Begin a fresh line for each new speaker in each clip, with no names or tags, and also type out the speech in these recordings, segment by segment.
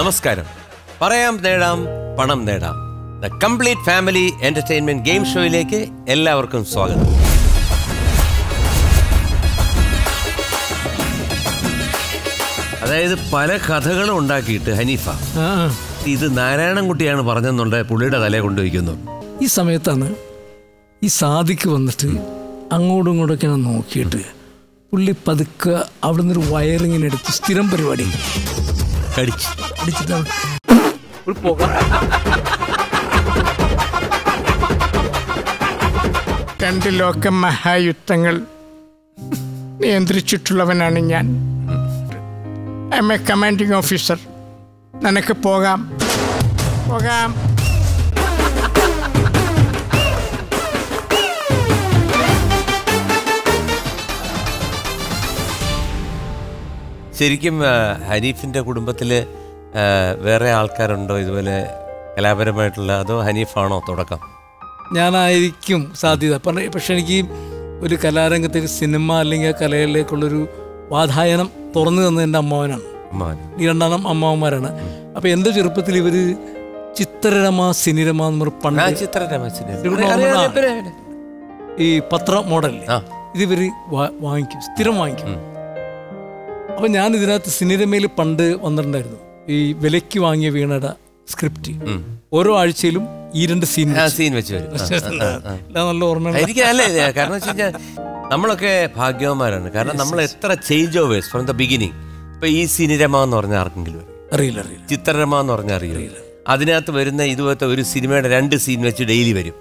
നമസ്കാരം. പറയാം നേടാം പണം നേടാം. The complete family entertainment game ഷോയിലേക്ക് എല്ലാവർക്കും സ്വാഗതം. അതായത് പല കഥകളും ഉണ്ടാക്കിയിട്ട് ഹനീഫ ഇത് നാരായണൻകുട്ടിയാണ് പറഞ്ഞെന്നുണ്ട് പുള്ളിയുടെ തലയെ കൊണ്ടുവയ്ക്കുന്നു.
ഈ സമയത്താണ് ഈ സാദിക്ക് വന്നിട്ട് അങ്ങോട്ടും ഇങ്ങോട്ടൊക്കെ ഞാൻ നോക്കിയിട്ട് പുള്ളി പതുക്കെ അവിടെ നിന്നൊരു വയറിങ്ങിനെടുത്ത് സ്ഥിരം പരിപാടി. ഒരു പുക
രണ്ട് ലോക മഹായുദ്ധങ്ങൾ നിയന്ത്രിച്ചിട്ടുള്ളവനാണ് ഞാൻ. I am a commanding officer നിനക്ക് പോകാം. പോകാം.
ശരിക്കും ഹനീഫിന്റെ ഹനീഫിന്റെ കുടുംബത്തിൽ വേറെ ആൾക്കാരുണ്ടോ ഇതുപോലെ കലാപരമായിട്ടുള്ള? അതോ ഹനീഫാണോ തുടക്കം?
ഞാനായിരിക്കും സാധ്യത. പക്ഷെ എനിക്ക് ഒരു കലാരംഗത്തേക്ക് സിനിമ അല്ലെങ്കിൽ ആ കലയിലേക്കുള്ളൊരു വാതായനം തുറന്നു തന്നത് എന്റെ അമ്മാവനാണ്. ഈ രണ്ടാം അമ്മാവന്മാരാണ്. അപ്പോൾ എന്റെ ചെറുപ്പത്തിൽ ഇവർ ചിത്രരമ സിനിരമ എന്ന് പറഞ്ഞ പണ്ട് ചിത്രരമ ഈ പത്ര മോഡൽ
ആ.
ഇത് ഇവർ വാങ്ങിക്കും സ്ഥിരം വാങ്ങിക്കും. അപ്പൊ ഞാൻ ഇതിനകത്ത് സിനിരമയിൽ പണ്ട് വന്നിട്ടുണ്ടായിരുന്നു. ഈ വിലയ്ക്ക് വാങ്ങിയ വീണയുടെ സ്ക്രിപ്റ്റ്. ഓരോ ആഴ്ചയിലും ഈ രണ്ട് സീൻ
സീൻ വെച്ച്. വരും.
നല്ല ഓർമ്മ
എനിക്ക് അല്ലേ കാരണം വെച്ച് കഴിഞ്ഞാൽ നമ്മളൊക്കെ ഭാഗ്യവന്മാരാണ്. കാരണം നമ്മൾ എത്ര change overs from the beginning ഇപ്പൊ ഈ സിനിരമ എന്ന് പറഞ്ഞ ആർക്കെങ്കിലും അറിയും?
അറിയില്ല അറിയില്ല.
ചിത്രരമ എന്ന് പറഞ്ഞാൽ അറിയില്ല. അതിനകത്ത് വരുന്ന ഇതുപോലത്തെ ഒരു സിനിമയുടെ രണ്ട് സീൻ വെച്ച് ഡെയിലി വരും.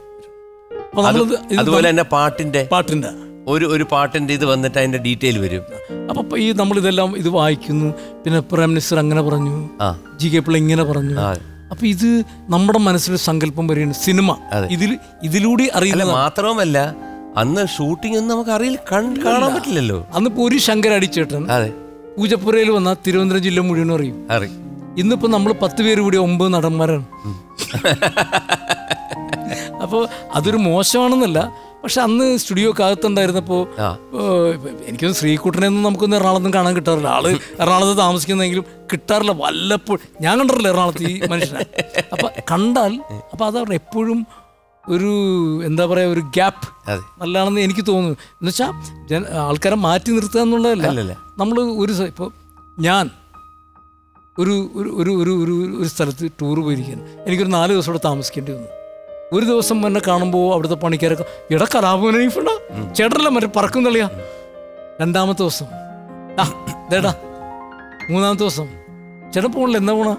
അതുപോലെ തന്നെ പാട്ടിന്റെ.
പാട്ടിന്റെ.
ഒരു ഒരു പാട്ടിന്റെ ഇത് വന്നിട്ട് അതിന്റെ ഡീറ്റെയിൽ വരും.
അപ്പോൾ ഈ നമ്മൾ ഇതെല്ലാം ഇത് വായിക്കുന്നു. പിന്നെ പ്രൈം മിനിസ്റ്റർ അങ്ങനെ പറഞ്ഞു.
ആ.
ജി കെ പിള്ള ഇങ്ങനെ പറഞ്ഞു. അപ്പൊ ഇത് നമ്മുടെ മനസ്സിൽ സങ്കല്പം വരെയാണ് സിനിമ. ഇതിൽ ഇതിലൂടെ അറിയില്ല
മാത്രവുമല്ല അന്ന് ഷൂട്ടിംഗ് ഒന്നും നമുക്ക് അറിയില്ല കാണാൻ പറ്റില്ലല്ലോ.
അന്നിപ്പോ ഒരു ശങ്കർ അടിച്ചേട്ടൻ പൂജപ്പുരയിൽ വന്ന തിരുവനന്തപുരം ജില്ല മുഴുവൻ അറിയും.
അറി
ഇന്നിപ്പോ നമ്മൾ പത്ത് പേര് കൂടി ഒമ്പത് നടന്മാരാണ്. അപ്പോൾ അതൊരു മോശമാണെന്നല്ല പക്ഷെ അന്ന് സ്റ്റുഡിയോ അകത്തുണ്ടായിരുന്നപ്പോൾ
ആ.
എനിക്കൊന്നും ശ്രീകുട്ടനെയൊന്നും നമുക്കൊന്നും എറണാകുളത്തും കാണാൻ കിട്ടാറില്ല. ആൾ എറണാകുളത്ത് താമസിക്കുന്നെങ്കിലും കിട്ടാറില്ല. വല്ലപ്പോഴും ഞാൻ കണ്ടിട്ടില്ല എറണാകുളത്ത് ഈ മനുഷ്യനെ. അപ്പൊ കണ്ടാൽ അപ്പൊ അതവർ എപ്പോഴും ഒരു എന്താ പറയാ ഒരു ഗ്യാപ്പ് നല്ലതാണെന്ന് എനിക്ക് തോന്നുന്നു. എന്ന് വെച്ചാൽ ആൾക്കാരെ മാറ്റി നിർത്തുക എന്നുള്ളതല്ല. നമ്മൾ ഒരു ഇപ്പൊ ഇപ്പോൾ ഞാൻ ഒരു ഒരു ഒരു ഒരു ഒരു ഒരു സ്ഥലത്ത് ടൂർ പോയിരിക്കുകയാണ് എനിക്കൊരു നാല് ദിവസം അവിടെ താമസിക്കേണ്ടി വന്നു. ഒരു ദിവസം എന്നെ കാണുമ്പോൾ അവിടുത്തെ പണിക്കാരൊക്കെ എടാ കലാഭവനീഫുണ്ട ചേട്ടനല്ല മറ്റേ പറക്കും തള്ളിയാ? രണ്ടാമത്തെ ദിവസം ആ ദേടാ മൂന്നാമത്തെ ദിവസം ചേട്ടൻ പോണില്ല എന്താ പോണ?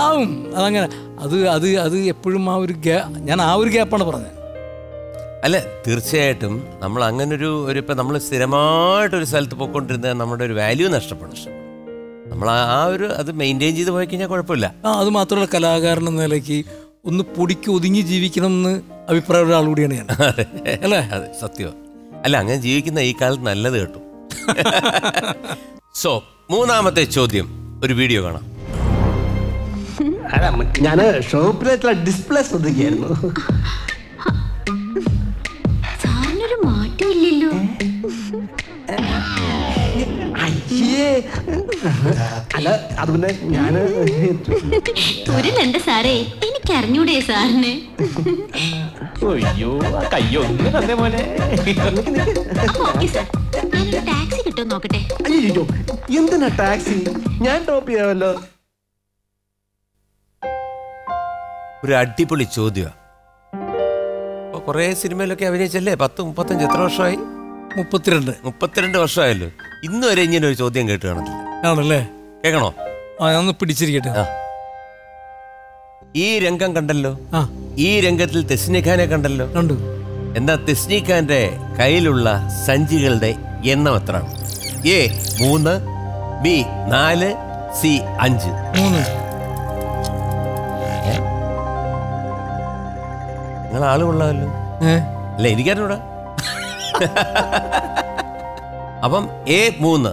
ആവും അതങ്ങനെ. അത് അത് അത് എപ്പോഴും ആ ഒരു ഗ്യാ ഞാൻ ആ ഒരു ഗ്യാപ്പാണ് പറഞ്ഞത്.
അല്ല തീർച്ചയായിട്ടും നമ്മൾ അങ്ങനെ ഒരു ഒരു ഇപ്പം നമ്മൾ സ്ഥിരമായിട്ടൊരു സ്ഥലത്ത് പോയിക്കൊണ്ടിരുന്ന നമ്മുടെ ഒരു വാല്യൂ നഷ്ടപ്പെടും. നമ്മൾ ആ ആ ഒരു അത് മെയിന്റെയിൻ ചെയ്ത് പോയി കഴിഞ്ഞാൽ കുഴപ്പമില്ല.
ആ അത് മാത്രമല്ല കലാകാരൻ എന്ന നിലയ്ക്ക് ഒന്ന് പൊടിക്ക് ഒതുങ്ങി ജീവിക്കണം എന്ന് അഭിപ്രായമുള്ള ഒരാൾ കൂടിയാണ് ഞാൻ.
അതെ.
അല്ലേ?
അതെ സത്യം. അല്ല അങ്ങനെ ജീവിക്കുന്ന ഈ കാലത്ത് നല്ലത് കേട്ടു. സോ മൂന്നാമത്തെ ചോദ്യം. ഒരു വീഡിയോ കാണാം.
അല്ല ഞാൻ ഷോപ്പിലായിട്ടുള്ള ഡിസ്പ്ലേ ശ്രദ്ധിക്കായിരുന്നു
സാറിനൊരു മാറ്റമില്ലല്ലോ.
അല്ല അത് പിന്നെ ഞാൻ
തുരലുണ്ട് സാറേ എനിക്ക് അറിഞ്ഞൂടെ സാറിന്?
അയ്യോ ആ കയ്യൊന്ന് തന്നെ പോലെ
ടാക്സി കിട്ടും നോക്കട്ടെ?
അയ്യോ എന്തിനാ ടാക്സി? ഞാൻ ടോപ്പ് ചെയ്യാമല്ലോ.
ഒരു അടിപൊളി ചോദ്യമാണ് കൊറേ സിനിമയിലൊക്കെ അഭിനയിച്ചല്ലേ? പത്ത് മുപ്പത്തഞ്ച് എത്ര വർഷമായി?
മുപ്പത്തിരണ്ട്.
മുപ്പത്തിരണ്ട് വർഷമായല്ലോ. ഇന്ന് വരെ ഇങ്ങനെ ഒരു ചോദ്യം കേട്ട് കാണത്തില്ല.
ആണല്ലേ?
കേൾക്കണോ?
ആ ഞാൻ ഒന്ന് പിടിച്ചിരിക്കട്ടെ.
ആ. ഈ രംഗം കണ്ടല്ലോ? ഈ രംഗത്തിൽ തെസ്നിഖാനെ കണ്ടല്ലോ?
കണ്ടു.
എന്നാ തെസ്നിഖാന്റെ കയ്യിലുള്ള സഞ്ചികളുടെ എണ്ണം എത്രയാണ് എ മൂന്ന് ബി നാല് സി അഞ്ച്.
മൂന്ന്.
നിങ്ങൾ ആൾ കൊള്ളാമല്ലോ. അല്ല എനിക്കറിഞ്ഞൂടാ. അപ്പം എ മൂന്ന്.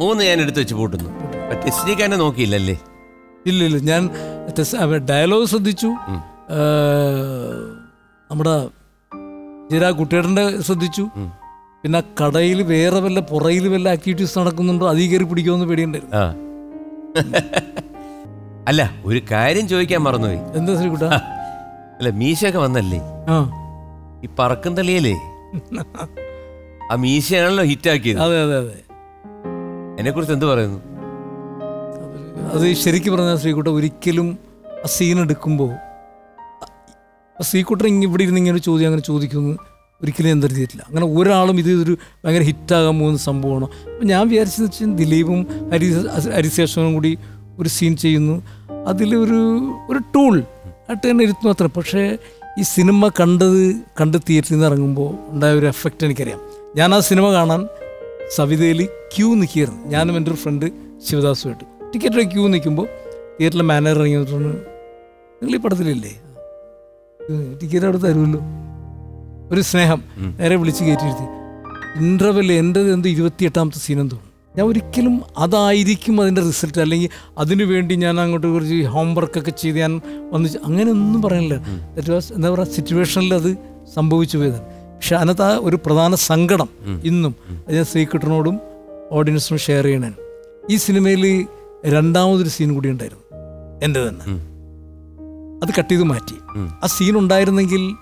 മൂന്ന്.
ഞാൻ എടുത്തു വെച്ച് പൂട്ടുന്നു. ടെസ്നി നോക്കിയില്ലല്ലേ?
ഇല്ല ഇല്ല ഞാൻ ഡയലോഗ് ശ്രദ്ധിച്ചു. നമ്മുടെ ജയരാ കുട്ടിയേട്ടന്റെ ശ്രദ്ധിച്ചു. പിന്നെ കടയിൽ വേറെ വല്ല പുറയിൽ വല്ല ആക്ടിവിറ്റീസ് നടക്കുന്നുണ്ടോ? അതീ കയറി പിടിക്കുമെന്ന് പേടിയുണ്ടായിരുന്നു.
അല്ല ഒരു കാര്യം ചോദിക്കാൻ മറന്നുപോയി.
എന്താ ശ്രീകുട്ട?
അല്ല മീശയൊക്കെ വന്നല്ലേ? ഈ പറക്കും തളിയല്ലേ ആ മീശയാണല്ലോ ഹിറ്റാക്കിയത്.
അതെ അതെ അതെ.
എന്നെ കുറിച്ച് എന്ത് പറയുന്നു?
അത് ശരിക്കും പറഞ്ഞാൽ ശ്രീകുട്ട ഒരിക്കലും ആ സീൻ എടുക്കുമ്പോൾ ശ്രീകുട്ടൻ ഇങ്ങനെ ഇവിടെ ഇരുന്ന് ഇങ്ങനെ ചോദ്യം അങ്ങനെ ചോദിക്കുമെന്ന് ഒരിക്കലും ഞാൻ കരുതിയിട്ടില്ല. അങ്ങനെ ഒരാളും ഇത് ഒരു ഭയങ്കര ഹിറ്റാകാൻ പോകുന്ന സംഭവമാണ്? അപ്പം ഞാൻ വിചാരിച്ചെന്ന് വെച്ചാൽ ദിലീപും ഹരി ഹരിശേഷനും കൂടി ഒരു സീൻ ചെയ്യുന്നു. അതിലൊരു ഒരു ടൂൾ ആയിട്ട് തന്നെ ഇരുത്തുന്നു അത്ര. പക്ഷേ ഈ സിനിമ കണ്ടത് കണ്ട് തിയേറ്ററിൽ നിന്ന് ഇറങ്ങുമ്പോൾ ഉണ്ടായ ഒരു എഫക്റ്റ് എനിക്കറിയാം. ഞാൻ ആ സിനിമ കാണാൻ സവിതയിൽ ക്യൂ നിൽക്കുകയായിരുന്നു. ഞാനും എന്റെ ഒരു ഫ്രണ്ട് ശിവദാസുമായിട്ട് ടിക്കറ്റിൽ ക്യൂ നിൽക്കുമ്പോൾ തിയേറ്ററിലെ മാനേജർ ഇറങ്ങി വന്നിട്ടുണ്ട് നിങ്ങൾ ഈ പടത്തിലില്ലേ? ടിക്കറ്റ് അവിടെ തരുമല്ലോ. ഒരു സ്നേഹം. നേരെ വിളിച്ച് കയറ്റിയിരുത്തി. ഇന്റർവെൽ എന്റെ എന്ത് ഇരുപത്തിയെട്ടാമത്തെ സീൻ എന്തോ. ഞാൻ ഒരിക്കലും അതായിരിക്കും അതിന്റെ റിസൾട്ട് അല്ലെങ്കിൽ അതിനു വേണ്ടി ഞാൻ അങ്ങോട്ട് കുറച്ച് ഹോംവർക്കൊക്കെ ചെയ്ത് ഞാൻ വന്ന് അങ്ങനെയൊന്നും അങ്ങനെ ഒന്നും പറയാനില്ല. ദറ്റ് വാസ് എന്താ പറയുക സിറ്റുവേഷനിൽ അത് സംഭവിച്ചു പോയതാണ്. പക്ഷെ അതിനകത്ത് ആ ഒരു പ്രധാന സങ്കടം ഇന്നും അത് ഞാൻ ശ്രീകൃഷ്ണനോടും ഓഡിയൻസിനും ഷെയർ ചെയ്യണേ ഈ സിനിമയിൽ രണ്ടാമതൊരു സീൻ കൂടി ഉണ്ടായിരുന്നു. എന്റെ തന്നെ. അത് കട്ട് ചെയ്ത് മാറ്റി. ആ സീൻ ഉണ്ടായിരുന്നെങ്കിൽ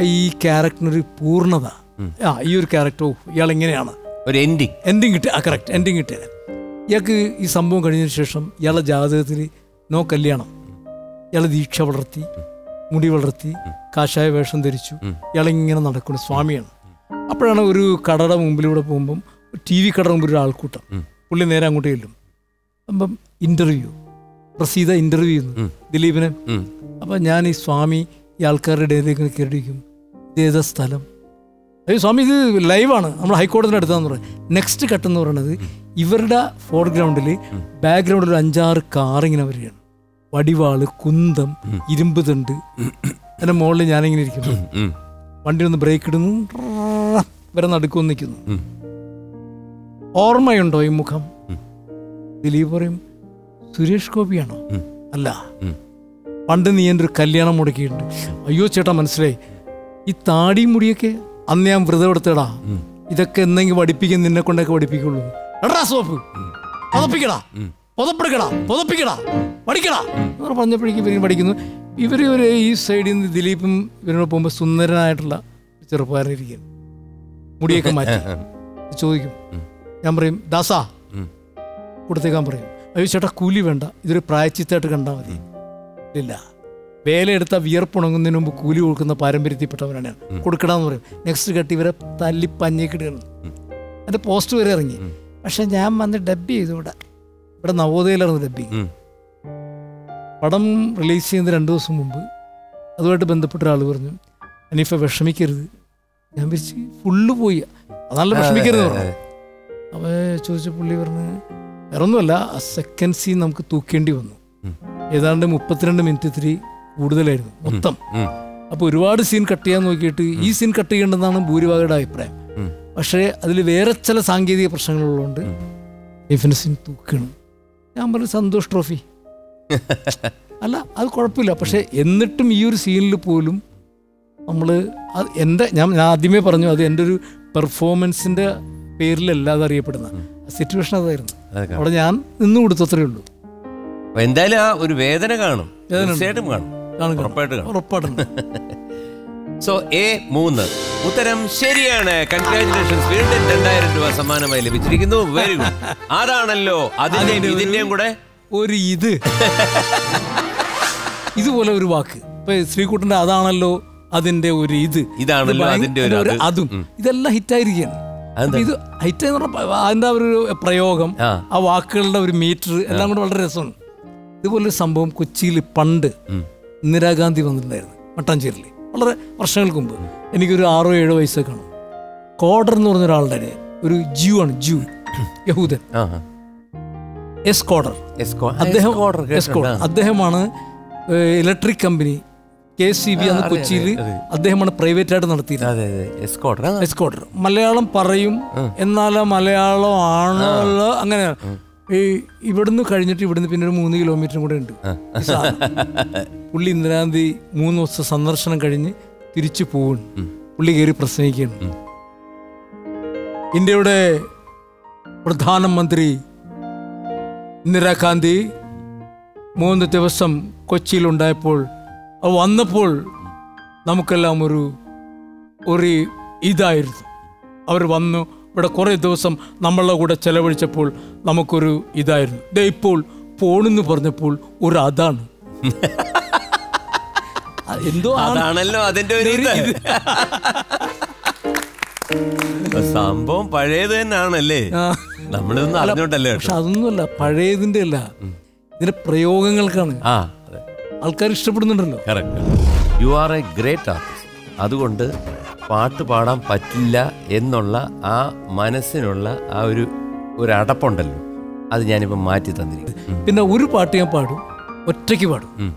ഈ ക്യാരക്ടറിനൊരു പൂർണത. ആ ഈ ഒരു ക്യാരക്ടർ ഇയാൾ എങ്ങനെയാണ്?
ഒരു എൻഡിങ്
എൻഡിങ് കിട്ടി ആ കറക്റ്റ് എൻഡിങ് കിട്ടിയത്. ഇയാൾക്ക് ഈ സംഭവം കഴിഞ്ഞതിന് ശേഷം ഇയാളുടെ ജാതകത്തിൽ നോ കല്യാണം. ഇയാളെ ദീക്ഷ വളർത്തി മുടി വളർത്തി കാഷായ വേഷം ധരിച്ചു. ഇയാളിങ്ങനെ നടക്കുന്നു സ്വാമിയാണ്. അപ്പോഴാണ് ഒരു കടയുടെ മുമ്പിലൂടെ പോകുമ്പം ടി വി കടയുടെ മുമ്പിൽ ഒരു ആൾക്കൂട്ടം പുള്ളി നേരെ അങ്ങോട്ട് ചെല്ലും. ഇന്റർവ്യൂ. പ്രസീത ഇന്റർവ്യൂ ചെയ്യുന്നു ദിലീപിനെ. അപ്പം ഞാൻ ഈ സ്വാമി ഈ ആൾക്കാരുടെ ഇടയിലേക്ക് കയറിയിരിക്കും. ഇതേതാ സ്ഥലം? അയ്യോ സ്വാമി ഇത് ലൈവാണ്. നമ്മൾ ഹൈക്കോടതിയുടെ അടുത്താന്ന് പറയുന്നത് നെക്സ്റ്റ് കട്ട് എന്ന് പറയുന്നത് ഇവരുടെ ഫോർഗ്രൗണ്ടിൽ ബാക്ക്ഗ്രൗണ്ടിൽ ഒരു അഞ്ചാറ് കാറിങ്ങനെ വരികയാണ്. വടിവാൾ കുന്തം ഇരുമ്പ് തണ്ട്. അതിന്റെ മുകളിൽ ഞാനിങ്ങനെ ഇരിക്കുന്നു. വണ്ടി ഒന്ന് ബ്രേക്ക് ഇടുന്നു. വരെ ഇവരെ നടുക്കൊന്ന് നിൽക്കുന്നു. ഓർമ്മയുണ്ടോ ഈ മുഖം? ദിലീപ് പറയും സുരേഷ് ഗോപിയാണോ? അല്ല. പണ്ട് നീ എന്റെ ഒരു കല്യാണം മുടക്കിയിട്ടുണ്ട്. അയ്യോ ചേട്ടാ മനസ്സിലായി. ഈ താടിയും മുടിയൊക്കെ അന്ന് ഞാൻ വ്രതം എടുത്തടാ. ഇതൊക്കെ എന്തെങ്കിലും പഠിപ്പിക്കും നിന്നെ കൊണ്ടൊക്കെ പഠിപ്പിക്കുള്ളൂ. എടാ സോപ്പ്. പുതപ്പിക്കടാ. പുതപ്പെടുക്കടാ. പുതപ്പിക്കടാ. പഠിക്കടാ. എന്ന് പറഞ്ഞപ്പോഴേക്കും ഇവരും പഠിക്കുന്നു. ഇവർ ഒരു ഈ സൈഡിൽ നിന്ന് ദിലീപും ഇവരോട് പോകുമ്പോൾ സുന്ദരനായിട്ടുള്ള ഇരിക്കുന്നു മുടിയൊക്കെ മാറ്റി. ചോദിക്കും. ഞാൻ പറയും ദാസാ കൊടുത്തേക്കാൻ പറയും. അയ്യോ ചേട്ടാ കൂലി വേണ്ട. ഇതൊരു പ്രായച്ചിത്തായിട്ട് കണ്ടാൽ മതി. ഇല്ല. വേലയെടുത്ത വിയർപ്പുണങ്ങുന്നതിന് മുമ്പ് കൂലി കൊടുക്കുന്ന പാരമ്പര്യത്തിൽപ്പെട്ടവരാണ് കൊടുക്കണമെന്ന് പറയും. നെക്സ്റ്റ് കെട്ടി ഇവരെ തല്ലി പഞ്ഞിക്കിടുകയാണ് എന്റെ പോസ്റ്റ് വരെ ഇറങ്ങി. പക്ഷെ ഞാൻ വന്ന് ഡബ് ചെയ്തു ഇവിടെ ഇവിടെ നവോദയയിലായിരുന്നു ഡബ് പടം റിലീസ് ചെയ്യുന്ന രണ്ട് ദിവസം മുമ്പ് അതുമായിട്ട് ബന്ധപ്പെട്ട ഒരാൾ പറഞ്ഞു അനീഫ വിഷമിക്കരുത്. ഞാൻ വിരിച്ച് ഫുള്ള് പോയി. അതാണല്ലോ വിഷമിക്കരുത് പറഞ്ഞു. അപ്പോൾ ചോദിച്ച പുള്ളി പറഞ്ഞ് വേറെ ഒന്നുമല്ല ആ സെക്കൻഡ് സീൻ നമുക്ക് തൂക്കേണ്ടി വന്നു. ഏതാണ്ട് മുപ്പത്തിരണ്ട് മിനിറ്റ് ഇത്തിരി കൂടുതലായിരുന്നു മൊത്തം. അപ്പോൾ ഒരുപാട് സീൻ കട്ട് ചെയ്യാൻ നോക്കിയിട്ട് ഈ സീൻ കട്ട് ചെയ്യേണ്ടതെന്നാണ് ഭൂരിഭാഗയുടെ അഭിപ്രായം. പക്ഷേ അതിൽ വേറെ ചില സാങ്കേതിക പ്രശ്നങ്ങളുള്ളതുകൊണ്ട് ഡിഫൻസ് സീൻ തൂക്കണം. ഞാൻ പറഞ്ഞു സന്തോഷ് ട്രോഫി അല്ല അത് കുഴപ്പമില്ല. പക്ഷേ എന്നിട്ടും ഈ ഒരു സീനിൽ പോലും നമ്മൾ എന്റെ ഞാൻ ഞാൻ ആദ്യമേ പറഞ്ഞു അത് എന്റെ ഒരു പെർഫോമൻസിന്റെ പേരിലല്ല അറിയപ്പെടുന്ന സിറ്റുവേഷൻ അതായിരുന്നു. അവിടെ ഞാൻ നിന്നു കൊടുത്തത്രേ ഉള്ളൂ.
എന്തായാലും ആ ഒരു വേദന കാണും. തീർച്ചയായിട്ടും കാണും. ഉറപ്പായിട്ട് സോ എ മൂന്ന്. ഉത്തരം ശരിയാണ്. കൺഗ്രാറ്റുലേഷൻസ് വീണ്ടും രണ്ടായിരം രൂപ സമ്മാനമായി ലഭിച്ചിരിക്കുന്നു. വെരി ഗുഡ് അതാണല്ലോ അതിന്റെയും ഇതിന്റെയും കൂടെ?
ഒരു ഇത്. ഇതുപോലെ ഒരു വാക്ക്. ഇപ്പൊ ശ്രീകുട്ടന്റെ അതാണല്ലോ അതിന്റെ ഒരു ഇത്.
ഇതാണല്ലോ അതിന്റെ ഒരു അതും.
ഇതെല്ലാം ഹിറ്റായിരിക്കുകയാണ്? ഇത് ഹൈറ്റ് എന്ന് പറഞ്ഞാൽ അതിന്റെ ഒരു പ്രയോഗം?
ആ.
വാക്കുകളുടെ ഒരു മീറ്റർ എല്ലാം കൂടെ വളരെ രസമാണ്. ഇതുപോലൊരു സംഭവം കൊച്ചിയിൽ പണ്ട് ഇന്ദിരാഗാന്ധി വന്നിട്ടുണ്ടായിരുന്നു മട്ടാഞ്ചേരിയിൽ. വളരെ വർഷങ്ങൾക്ക് മുമ്പ്. എനിക്കൊരു ആറോ ഏഴോ വയസ്സൊക്കെ കാണും. കോഡർ എന്ന് പറഞ്ഞ ഒരാളുടെ ഒരു ജ്യൂ ആണ് ജ്യൂ യഹൂദൻ. എസ് കോഡർ. അദ്ദേഹം. അദ്ദേഹമാണ് electric company K C B അന്ന് കൊച്ചിയിൽ അദ്ദേഹമാണ് പ്രൈവറ്റ് ആയിട്ട്
എസ്കോഡർ ആ.
മലയാളം പറയും എന്നാൽ മലയാളം ആണല്ലോ അങ്ങനെ. ഈ ഇവിടുന്ന് കഴിഞ്ഞിട്ട് ഇവിടുന്ന് പിന്നെ ഒരു മൂന്ന് കിലോമീറ്ററും കൂടെ ഉണ്ട്. പുള്ളി ഇന്ദിരാഗാന്ധി മൂന്ന് ദിവസം സന്ദർശനം കഴിഞ്ഞ് തിരിച്ചു പോവും പുള്ളി കയറി പ്രസംഗിക്കുകയാണ്. ഇന്ത്യയുടെ പ്രധാനമന്ത്രി ഇന്ദിരാഗാന്ധി മൂന്ന് ദിവസം കൊച്ചിയിലുണ്ടായപ്പോൾ വന്നപ്പോൾ നമുക്കെല്ലാം ഒരു ഒരു ഇതായിരുന്നു. അവർ വന്നു ഇവിടെ കുറേ ദിവസം നമ്മളുടെ കൂടെ ചെലവഴിച്ചപ്പോൾ നമുക്കൊരു ഇതായിരുന്നു. ദേ ഇപ്പോൾ പോണെന്ന് പറഞ്ഞപ്പോൾ ഒരു അതാണ്. എന്തോ.
അതാണല്ലോ അതിന്റെ ഒരു ഇത്. സംഭവം പഴയത് തന്നെയാണല്ലേ. നമ്മളിതൊന്നും അറിഞ്ഞോണ്ടല്ലേ
പക്ഷെ അതൊന്നുമല്ല പഴയതിന്റെ അല്ല. ഇതിന്റെ പ്രയോഗങ്ങൾക്കാണ്.
ആ.
ആൾക്കാർ ഇഷ്ടപ്പെടുന്നുണ്ടല്ലോ.
You are a great artist അതുകൊണ്ട് പാട്ട് പാടാൻ പറ്റില്ല എന്നുള്ള ആ മനസ്സിനുള്ള ആ ഒരു ഒരു അടപ്പുണ്ടല്ലോ. അത് ഞാനിപ്പോൾ മാറ്റി തന്നിരിക്കുന്നു.
പിന്നെ ഒരു പാട്ട് ഞാൻ പാടും. ഒറ്റയ്ക്ക് പാടും.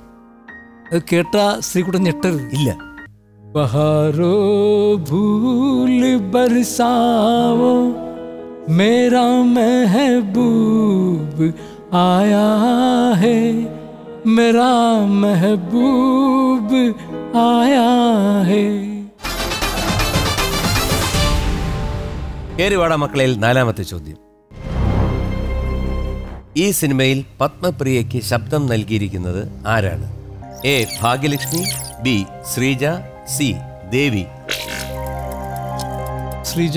അത് കേട്ട സ്ത്രീ കൂടെ ഞെട്ടരുത്.
ഇല്ല.
മേരാ മെഹബൂബ് ആയാ ഹേ मेरा महबूब आया है
കേറിവാട മക്കളിൽ നാലാമത്തെ ചോദ്യം ഈ സിനിമയിൽ പത്മപ്രിയയ്ക്ക് ശബ്ദം നൽകിയിരിക്കുന്നത് ആരാണ് A Bhagyalakshmi B Sreeja C Devi
Sreeja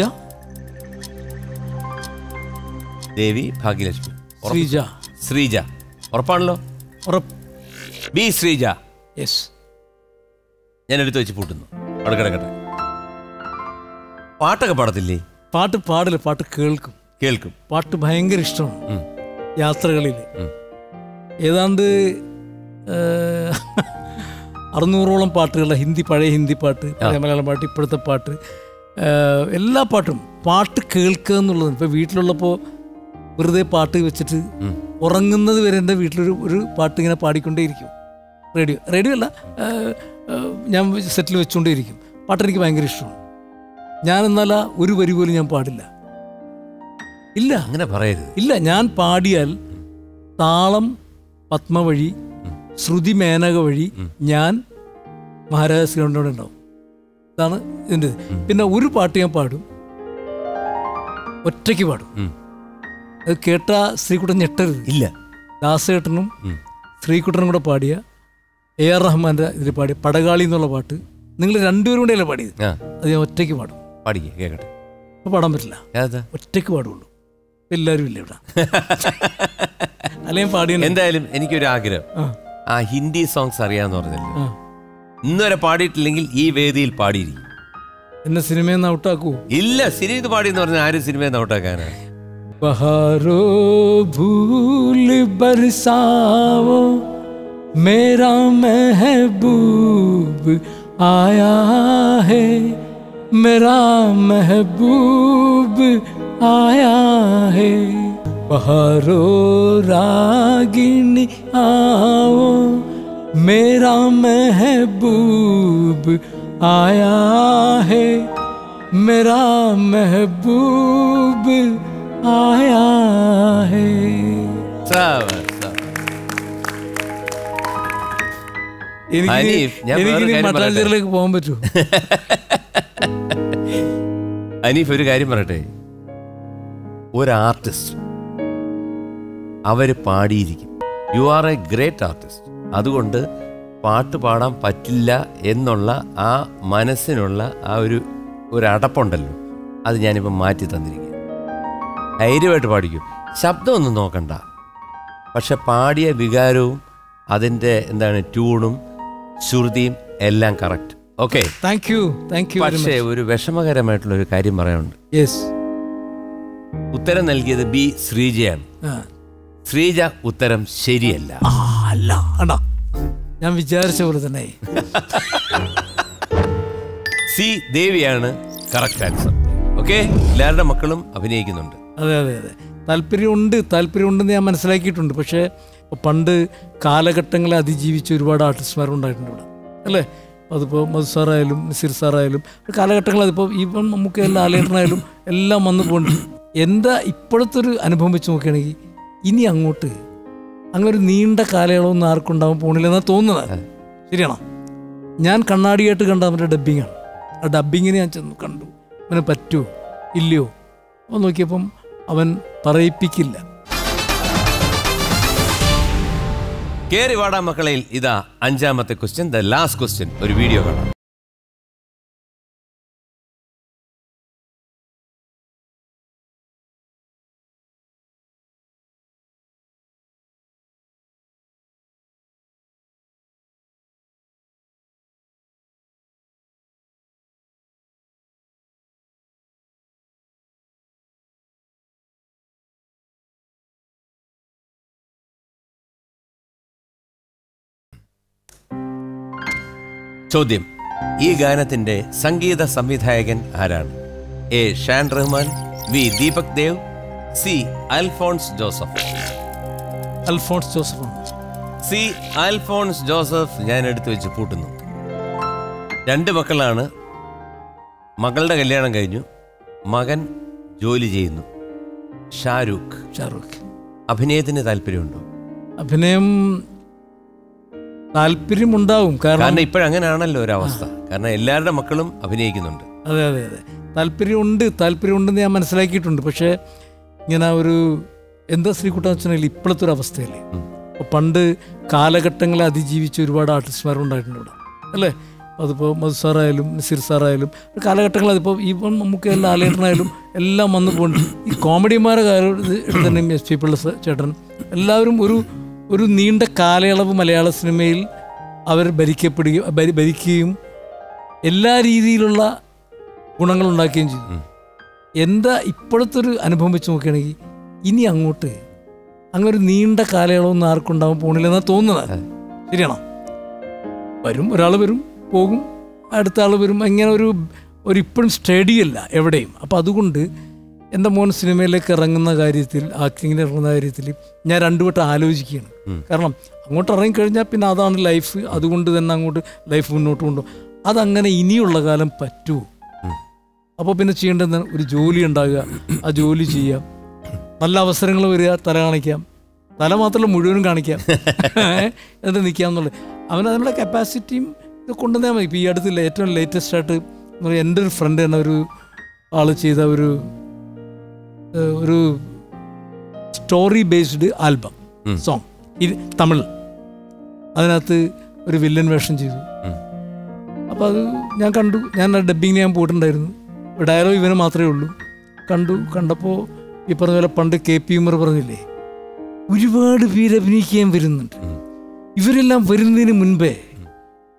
Devi Bhagyalakshmi ഉറപ്പ്?
ശ്രീജ
ശ്രീജ ഉറപ്പാണല്ലോ
ഉറപ്പ്
ബി ശ്രീജ.
യെസ്
ഞാൻ എടുത്തു വെച്ച് പൂട്ടുന്നു. അവിടെ കിടക്കട്ടെ. പാട്ടൊക്കെ പാടത്തില്ലേ?
പാട്ട് പാടില്ല പാട്ട് കേൾക്കും.
കേൾക്കും.
പാട്ട് ഭയങ്കര ഇഷ്ടമാണ്. യാത്രകളിൽ ഏതാണ്ട് അറുന്നൂറോളം പാട്ടുകളുടെ ഹിന്ദി പഴയ ഹിന്ദി പാട്ട് പഴയ മലയാളം പാട്ട് ഇപ്പോഴത്തെ പാട്ട്. എല്ലാ പാട്ടും പാട്ട് കേൾക്കുക എന്നുള്ളത് ഇപ്പോൾ വീട്ടിലുള്ളപ്പോൾ വെറുതെ പാട്ട് വെച്ചിട്ട് ഉറങ്ങുന്നത് വരെ എന്റെ വീട്ടിലൊരു ഒരു പാട്ട് ഇങ്ങനെ പാടിക്കൊണ്ടേയിരിക്കും. റേഡിയോ. റേഡിയോ അല്ല ഞാൻ സെറ്റിൽ വെച്ചുകൊണ്ടേയിരിക്കും പാട്ട് എനിക്ക് ഭയങ്കര ഇഷ്ടമാണ്. ഞാൻ എന്നാൽ ഒരു വരി പോലും ഞാൻ പാടില്ല. ഇല്ല.
അങ്ങനെ പറയരുത്.
ഇല്ല ഞാൻ പാടിയാൽ താളം പത്മ വഴി ശ്രുതി മേനക വഴി ഞാൻ മഹാരാജ ശ്രീകണ്ഠനോട് ഉണ്ടാവും. ഇതാണ് ഇതിന്റെ പിന്നെ ഒരു പാട്ട് ഞാൻ പാടും. ഒറ്റയ്ക്ക് പാടും. അത് കേട്ട ശ്രീകുട്ടൻ ഞെട്ടരുത്.
ഇല്ല.
ദാസേട്ടനും. ശ്രീകുട്ടനും കൂടെ പാടിയ എ ആർ റഹ്മാന്റെ ഇതിൽ പാടിയ പടകാളി എന്നുള്ള പാട്ട് നിങ്ങൾ രണ്ടുപേരും കൂടെയല്ലേ പാടിയത്? അത് ഞാൻ ഒറ്റയ്ക്ക് പാടും.
പാടിക്കേ കേക്കട്ടെ.
അപ്പോൾ പാടാൻ പറ്റില്ല. ഒറ്റയ്ക്ക് പാടുള്ളൂ. എല്ലാവരും ഇല്ല ഇവിടെ? അല്ലെങ്കിൽ പാടിയ
എന്തായാലും എനിക്കൊരു ആഗ്രഹം.
ആ.
ഹിന്ദി സോങ്സ് അറിയാന്ന് പറഞ്ഞല്ലോ. ഇന്നുവരെ പാടിയിട്ടില്ലെങ്കിൽ ഈ വേദിയിൽ പാടിയിരിക്കും.
എന്നെ സിനിമയിൽ നിന്ന് ഔട്ടാക്കൂ
ഇല്ല സിനിമ പാടി എന്ന് പറഞ്ഞാൽ ആരും സിനിമയെ നോട്ടാക്കാനാ
बहारो भूल बरसाओ मेरा महबूब आया है, मेरा महबूब आया है। बहारो रागिनी आओ मेरा महबूब आया है, मेरा महबूब आया है
സാവ- സാവ.
എനിക്ക്
ഹനീഫ്, ഞാൻ വേറൊരു
എനിക്ക്
കാര്യം
മട്ടാഞ്ചേരിയിലേക്ക് പോകാൻ പറ്റൂ
അനീഫ് ഒരു കാര്യം പറയട്ടെ ഒരു ആർട്ടിസ്റ്റ് അവര് പാടിയിരിക്കും you are a great artist അതുകൊണ്ട് പാട്ട് പാടാൻ പറ്റില്ല എന്നുള്ള ആ മനസ്സിനുള്ള ആ ഒരു ഒരു അടപ്പുണ്ടല്ലോ അത് ഞാനിപ്പോൾ മാറ്റി തന്നിരിക്കുക ധൈര്യമായിട്ട് പാടിക്കും. ശബ്ദമൊന്നും നോക്കണ്ട. പക്ഷെ പാടിയ വികാരവും അതിന്റെ എന്താണ് ട്യൂണും ശ്രുതിയും എല്ലാം correct. Okay?
Thank you thank you
പക്ഷേ ഒരു വിഷമകരമായിട്ടുള്ള ഒരു കാര്യം പറയാനുണ്ട്.
യെസ്
ഉത്തരം നൽകിയത് ബി ശ്രീജയാണ്. ശ്രീജ ഉത്തരം ശരിയല്ല.
അല്ല. ഞാൻ വിചാരിച്ച പോലെ തന്നെ.
സി ദേവിയാണ് കറക്റ്റ് ആൻസർ. ഓക്കെ? എല്ലാവരുടെ മക്കളും അഭിനയിക്കുന്നുണ്ട്.
അതെ അതെ അതെ. താല്പര്യമുണ്ട് താല്പര്യമുണ്ടെന്ന് ഞാൻ മനസ്സിലാക്കിയിട്ടുണ്ട്. പക്ഷേ പണ്ട് കാലഘട്ടങ്ങളെ അതിജീവിച്ച ഒരുപാട് ആർട്ടിസ്റ്റുമാരുണ്ടായിട്ടുണ്ട് ഇവിടെ. അല്ലേ? അതിപ്പോൾ മധു സാറായാലും നസീർ സാറായാലും കാലഘട്ടങ്ങൾ അതിപ്പോൾ ഇപ്പം നമുക്ക് എല്ലാ ആലേട്ടനായാലും എല്ലാം വന്നു പോകുന്നുണ്ട് എന്താ ഇപ്പോഴത്തെ ഒരു അനുഭവം വെച്ച് നോക്കുകയാണെങ്കിൽ ഇനി അങ്ങോട്ട് അങ്ങനെ ഒരു നീണ്ട കാലയളവൊന്നും ആർക്കും ഉണ്ടാവാൻ പോണില്ല എന്നാണ് തോന്നുന്നത് ശരിയാണോ? ഞാൻ കണ്ണാടിയായിട്ട് കണ്ട അവന്റെ ഡബ്ബിങ്ങാണ് ആ ഡബ്ബിങ്ങിനെ ഞാൻ ചെന്ന് കണ്ടു. അവന് പറ്റുമോ ഇല്ലയോ? അപ്പോൾ നോക്കിയപ്പം അവൻ പറയിപ്പിക്കില്ല.
കേറി വാടാ മക്കളയിൽ ഇതാ അഞ്ചാമത്തെ ക്വസ്റ്റ്യൻ ദ ലാസ്റ്റ് ക്വസ്റ്റ്യൻ ഒരു വീഡിയോ കാണാം. ചോദ്യം. ഈ ഗാനത്തിന്റെ സംഗീത സംവിധായകൻ ആരാണ്? A. Shaan Rahman B. Deepak Dev C. Alphons Joseph.
Alphons Joseph.
C. Alphons Joseph ഞാൻ എടുത്തു വെച്ച് പൂട്ടുന്നു. രണ്ട് മക്കളാണ്. മകളുടെ കല്യാണം കഴിഞ്ഞു. മകൻ ജോലി ചെയ്യുന്നു. ഷാരൂഖ്.
ഷാറൂഖ്
അഭിനയത്തിന് താല്പര്യമുണ്ടോ?
അഭിനയം താല്പര്യമുണ്ടാവും. കാരണം
ഇപ്പോഴങ്ങനെയാണല്ലോ ഒരവസ്ഥ. കാരണം എല്ലാവരുടെ മക്കളും അഭിനയിക്കുന്നുണ്ട്.
അതെ അതെ അതെ. താല്പര്യമുണ്ട് താല്പര്യമുണ്ടെന്ന് ഞാൻ മനസ്സിലാക്കിയിട്ടുണ്ട്. പക്ഷേ ഇങ്ങനെ ഒരു എന്താ ശ്രീകുട്ടൻ വെച്ചാൽ ഇപ്പോഴത്തെ ഒരു അവസ്ഥയല്ലേ? അപ്പോൾ പണ്ട് കാലഘട്ടങ്ങളെ അതിജീവിച്ച ഒരുപാട് ആർട്ടിസ്റ്റുമാരുണ്ടായിട്ടുണ്ട് ഇവിടെ. അല്ലേ? അതിപ്പോൾ മധു സാറായാലും നസീർ സാറായാലും കാലഘട്ടങ്ങൾ അതിപ്പോൾ ഇപ്പം നമുക്ക് എല്ലാ ആലേട്ടനായാലും എല്ലാം വന്നു പോകുന്നുണ്ട് ഈ കോമഡിമാരെ കാര്യം തന്നെ എസ് പി പിള്ള ചേട്ടൻ എല്ലാവരും ഒരു ഒരു നീണ്ട കാലയളവ് മലയാള സിനിമയിൽ അവർ ഭരിക്കപ്പെടുകയും ഭരിക്കുകയും എല്ലാ രീതിയിലുള്ള ഗുണങ്ങൾ ഉണ്ടാക്കുകയും ചെയ്തു. എന്താ ഇപ്പോഴത്തെ ഒരു അനുഭവം വെച്ച് നോക്കുകയാണെങ്കിൽ ഇനി അങ്ങോട്ട് അങ്ങനെ ഒരു നീണ്ട കാലയളവൊന്നും ആർക്കും ഉണ്ടാവാൻ പോണില്ലെന്നാണ് തോന്നുന്നത്. ശരിയാണോ? വരും ഒരാൾ വരും പോകും അടുത്ത ആൾ വരും അങ്ങനെ ഒരു ഒരു ഇപ്പോഴും സ്റ്റഡി അല്ല എവിടെയും. അപ്പം അതുകൊണ്ട് എന്റെ മോൻ സിനിമയിലേക്ക് ഇറങ്ങുന്ന കാര്യത്തിൽ ആക്ടിങ്ങിന് ഇറങ്ങുന്ന കാര്യത്തിൽ ഞാൻ രണ്ടു വട്ടം ആലോചിക്കുകയാണ്. കാരണം അങ്ങോട്ട് ഇറങ്ങിക്കഴിഞ്ഞാൽ പിന്നെ അതാണ് ലൈഫ് അതുകൊണ്ട് തന്നെ അങ്ങോട്ട് ലൈഫ് മുന്നോട്ട് കൊണ്ടുപോകും അതങ്ങനെ ഇനിയുള്ള കാലം പറ്റുമോ അപ്പോൾ പിന്നെ ചെയ്യേണ്ടത് ഒരു ജോലി ഉണ്ടാകുക. ആ ജോലി ചെയ്യാം നല്ല അവസരങ്ങൾ വരിക തല കാണിക്കാം. തല മാത്രമല്ല മുഴുവനും കാണിക്കാം. എന്നിട്ട് നിൽക്കാം എന്നുള്ളത്. അവൻ അതിനുള്ള കപ്പാസിറ്റിയും ഇത് കൊണ്ടുവന്നാൽ മതി. ഇപ്പോൾ ഈ അടുത്തില്ല ഏറ്റവും ലേറ്റസ്റ്റ് ആയിട്ട് എന്റെ ഒരു ഫ്രണ്ട് തന്നെ ഒരു ആൾ ചെയ്ത ഒരു ഒരു സ്റ്റോറി ബേസ്ഡ് ആൽബം സോങ് ഇത് തമിഴ്. അതിനകത്ത് ഒരു വില്ലൻ വേഷം ചെയ്തു. അപ്പോൾ അത് ഞാൻ കണ്ടു. ഞാൻ ആ ഡബ്ബിങ്ങിന് ഞാൻ പോയിട്ടുണ്ടായിരുന്നു. ഡയലോഗ് ഇവന് മാത്രമേ ഉള്ളൂ. കണ്ടു. കണ്ടപ്പോൾ ഈ പറഞ്ഞ പോലെ പണ്ട് കെ പി ഉമർ പറഞ്ഞില്ലേ ഒരുപാട് പേര് അഭിനയിക്കാൻ വരുന്നുണ്ട്. ഇവരെല്ലാം വരുന്നതിന് മുൻപേ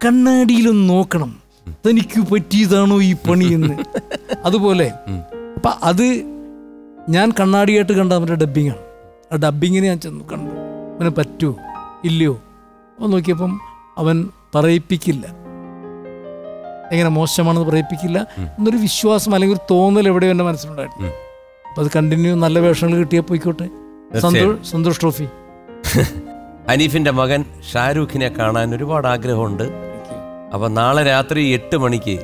കണ്ണാടിയിലൊന്ന് നോക്കണം. തനിക്ക് പറ്റിയതാണോ ഈ പണി എന്ന്. അതുപോലെ അപ്പം അത് ഞാൻ കണ്ണാടിയായിട്ട് കണ്ട അവന്റെ ഡബ്ബിങ്ങാണ് ആ ഡബ്ബിങ്ങിനെ ഞാൻ ചെന്ന് കണ്ടു. അവന് പറ്റുമോ ഇല്ലയോ? അപ്പോൾ നോക്കിയപ്പം അവൻ പറയിപ്പിക്കില്ല. എങ്ങനെ മോശമാണെന്ന് പറയിപ്പിക്കില്ല. എന്നൊരു വിശ്വാസം അല്ലെങ്കിൽ ഒരു തോന്നൽ എവിടെയോ എന്റെ മനസ്സിലുണ്ടായിരുന്നു. അപ്പം അത് കണ്ടിന്യൂ നല്ല വേഷങ്ങൾ കിട്ടിയാൽ പോയിക്കോട്ടെ. സന്തോഷ് സന്തോഷ് ട്രോഫി
ഹനീഫിന്റെ മകൻ ഷാരൂഖിനെ കാണാൻ ഒരുപാട് ആഗ്രഹമുണ്ട്. അപ്പൊ നാളെ രാത്രി എട്ട് മണിക്ക്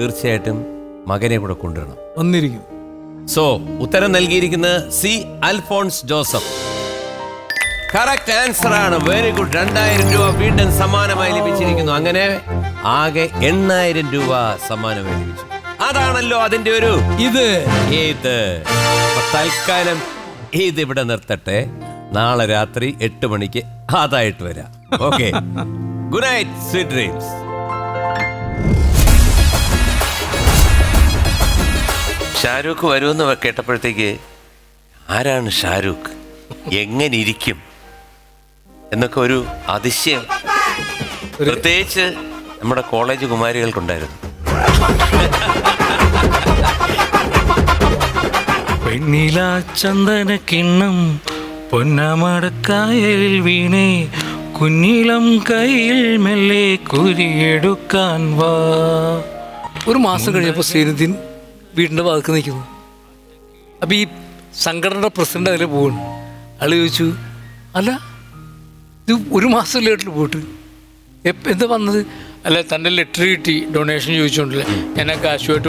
തീർച്ചയായിട്ടും മകനെ കൂടെ കൊണ്ടുവരണം.
വന്നിരിക്കും.
സോ ഉത്തരം നൽകിയിരിക്കുന്നത് C Alphons Joseph. Correct answer ആണ്. വെരി ഗുഡ് രണ്ടായിരം രൂപ വീണ്ടും സമ്മാനമായി ലഭിച്ചിരിക്കുന്നു. അങ്ങനെ ആകെ എണ്ണായിരം രൂപ സമ്മാനമായി ലഭിച്ചു. അതാണല്ലോ അതിന്റെ ഒരു
ഇത്.
ഇത് തൽക്കാലം ഇത് ഇവിടെ നിർത്തട്ടെ. നാളെ രാത്രി എട്ട് മണിക്ക് അതായിട്ട് വരാം. Okay good night sweet dreams Shahrukh വരുമെന്ന് കേട്ടപ്പോഴത്തേക്ക് ആരാണ് ഷാരൂഖ്? എങ്ങനെ ഇരിക്കും എന്നൊക്കെ ഒരു അതിശയം. പ്രത്യേകിച്ച് നമ്മുടെ കോളേജ് കുമാരികൾക്കുണ്ടായിരുന്നു.
പെണ്ണില ചന്ദന കിണ്ണം പൊന്നമടക്കായലിൽ വീണേ കുഞ്ഞിലം കയ്യിൽ മെല്ലെ കുരിയെടുക്കാൻ വാ.
ഒരു മാസം കഴിഞ്ഞപ്പോൾ ശ്രീനിധിൻ വീടിന്റെ വാക്ക് നിൽക്കുന്നു. അപ്പോൾ ഈ സംഘടനയുടെ പ്രസിഡന്റ് അതിൽ പോവാണ്. അയാൾ ചോദിച്ചു അല്ല ഇത് ഒരു മാസം ലേറ്റിൽ പോയിട്ട്? എപ്പം എന്താ വന്നത്? അല്ല തന്റെ ലെറ്റർ കിട്ടി ഡൊണേഷൻ ചോദിച്ചോണ്ടല്ലേ. ഞാൻ ആ കാശുമായിട്ട്